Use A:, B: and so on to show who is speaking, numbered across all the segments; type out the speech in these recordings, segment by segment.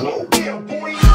A: Yeah, boy.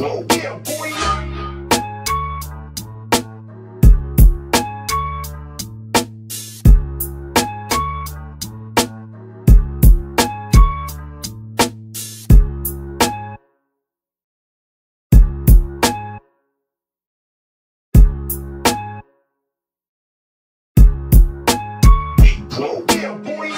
A: Yeah, boy. Yeah, boy.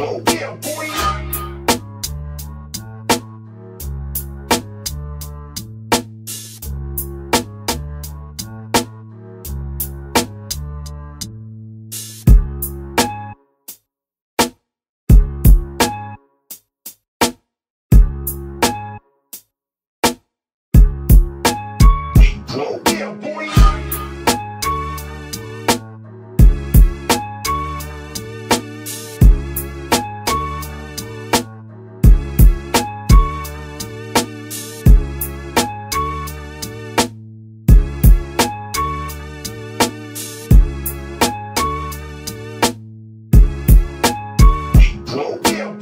A: Whoa, yeah, boy. Whoa.